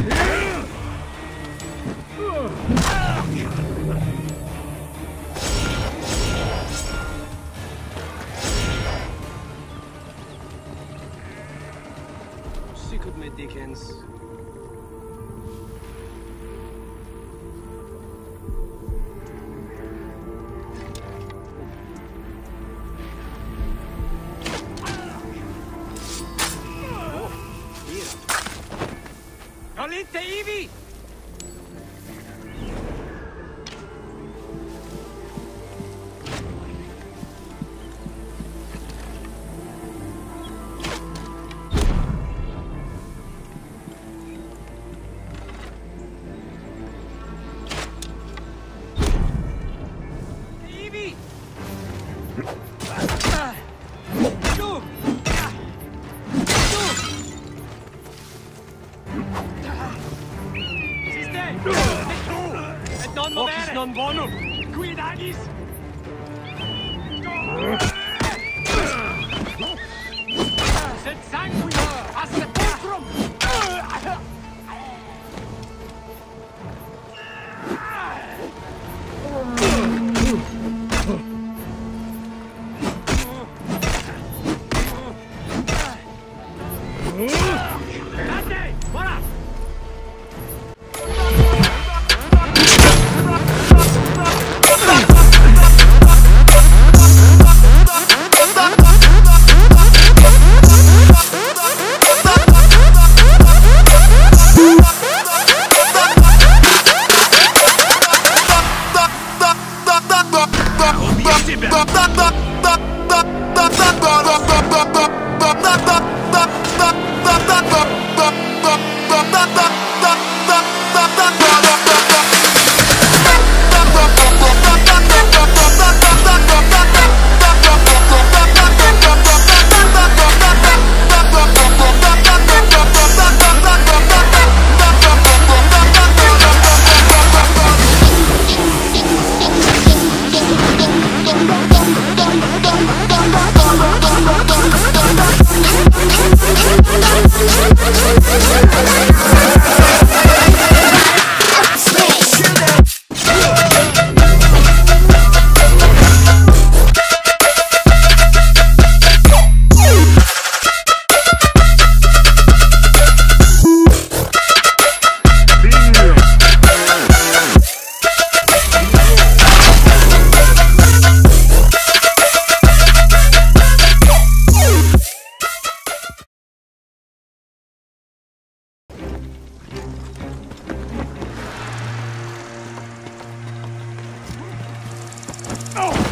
Sick of me, Dickens. Ivi! Ivi! Giù! Siste! Siste to! Et non movere! non bonum! Qui agis! Sed sanguis! A sepulcrum! Ooh! тебя! Oh!